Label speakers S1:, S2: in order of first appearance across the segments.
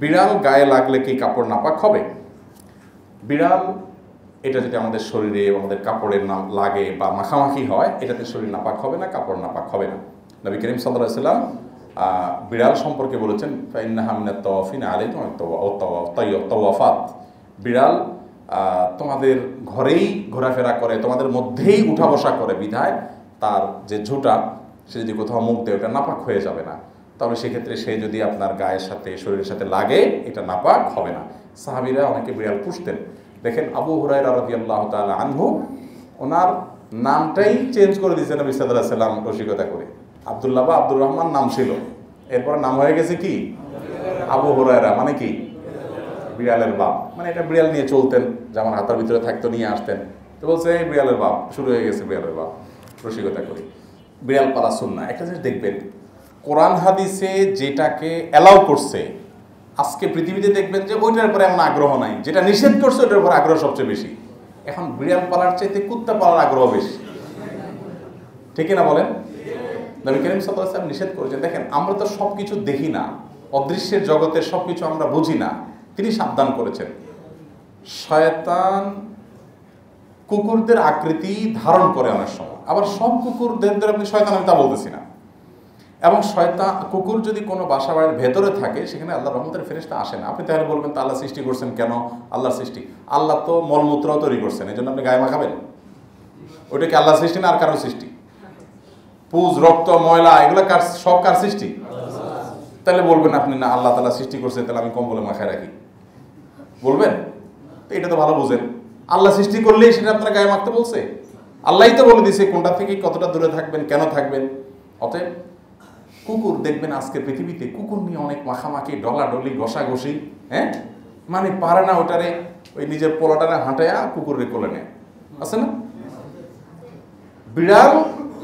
S1: বিড়াল গায়ে লাগলে কি কাপড় নাপাক হবে? বিড়াল, এটা যদি আমাদের শরীরে আমাদের কাপড়ের নাম লাগে বা মাখামাখি হয়, এটাতে শরীর নাপাক হবে না, কাপড় নাপাক হবে না। নবী করিম সাল্লাহ সাল্লাম বিড়াল সম্পর্কে বলেছেন ফাইন্নাহামিনা তওয়াফিন আলে তওয়াফাত। বিড়াল তোমাদের ঘরেই ঘোরাফেরা করে, তোমাদের মধ্যেই উঠা বসা করে বিধায় তার যে ঝুটা, সে যদি কোথাও মুখ দেয় ওটা নাপাক হয়ে যাবে না। তাহলে সেক্ষেত্রে সে যদি আপনার গায়ের সাথে, শরীরের সাথে লাগে, এটা নাপাক হবে না। সাহাবিরা অনেকে বিড়াল পুষতেন। দেখেন আবু হুরাই রাজি আল্লাহ তালা আনহু, ওনার নামটাই চেঞ্জ করে দিয়েছেন নবী সাল্লাহ সাল্লাম রসিকতা করে। আবদুল্লাহ বা আব্দুর রহমান নাম ছিল। এরপর নাম হয়ে গেছে কি? আবু হুরায়রা মানে কি? বিড়ালের বাপ। মানে এটা বিড়াল নিয়ে চলতেন যেমন হাতার ভিতরে থাকতো, নিয়ে আসতেন। তো বলছে, এই বিড়ালের বাপ, শুরু হয়ে গেছে বিড়ালের বাপ। রসিকতা করে। বিড়াল পালা না একটা জিনিস দেখবেন কোরআন হাদিসে যেটাকে অ্যালাউ করছে, আজকে পৃথিবীতে দেখবেন যে ওইটার উপরে এমন আগ্রহ নাই। যেটা নিষেধ করছে, ওইটার উপর আগ্রহ সবচেয়ে বেশি। এখন বিড়াল পালার চাইতে কুত্তা পালার আগ্রহ বেশি। ঠিক না বলেন? নবী করিম সাল্লাম নিষেধ করেছেন, দেখেন, আমরা তো সব কিছু দেখি না, অদৃশ্যের জগতের সব কিছু আমরা বুঝি না, তিনি সাবধান করেছেন। শয়তান কুকুরদের আকৃতি ধারণ করে অনেক সময়, আবার সব কুকুরদের আপনি শয়তান, আমি তা বলতেছি না। এবং শয়তান, কুকুর যদি কোনো বাসা বাড়ির ভেতরে থাকে, সেখানে আল্লাহ রহমতের ফেরেস্তা আসে না। আপনি তাহলে বলবেন, তা আল্লাহ সৃষ্টি করছেন কেন? আল্লাহ সৃষ্টি। আল্লাহ তো মলমূত্রও তৈরি করছেন। এই জন্য আপনি গায়ে মাখাবেন ওইটা কি আল্লাহ সৃষ্টি না আর কারও সৃষ্টি? পুজ, রক্ত, ময়লা, এগুলো কার, সব কার সৃষ্টি? তাহলে বলবেন আপনি, না, আল্লাহ তালা সৃষ্টি করছে, তাহলে আমি কম্বলে মাখায় রাখি। বলবেন? তো এটা তো ভালো বুঝেন। আল্লাহ সৃষ্টি করলেই সেটা আপনার গায়ে মাখতে বলছে। আল্লাহই তো বলে দিছে কোনটা থেকে কতটা দূরে থাকবেন, কেন থাকবেন? অতএব কুকুর, দেখবেন আজকে পৃথিবীতে কুকুর নিয়ে অনেক মাখামাখি, ডলাডলি, ঘষাঘষি হ্যাঁ? মানে পারে না ওটারে, ওই নিজের পোলাটারে হাঁটায়া কুকুরে কোলে নেয়। আছে না? বিড়াল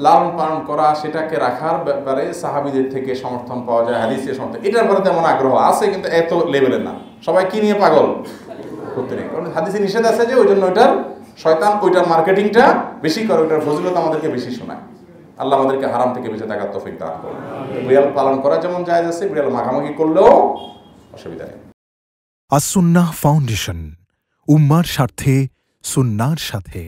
S1: লালন পালন করা, সেটাকে রাখার ব্যাপারে সাহাবিদের থেকে সমর্থন পাওয়া যায় হাদিসের সমর্থন। এটার ব্যাপারে তেমন আগ্রহ আছে, কিন্তু এত লেভেলের না। সবাই কি নিয়ে পাগল? করতে নেই। কারণ হাদিসে নিষেধ আছে যে, ওই জন্য ওইটার শয়তান, ওইটার মার্কেটিংটা বেশি করে, ওইটার ফজিলত আমাদেরকে বেশি শোনায়। আল্লাহ আমাদেরকে হারাম থেকে বেঁচে থাকার তফিক দান করুন। বিড়াল পালন করা যেমন জায়গা আছে, বিড়াল মাখামাখি করলেও অসুবিধা নেই।
S2: আসুন্না ফাউন্ডেশন, উম্মার স্বার্থে, সুন্নার সাথে।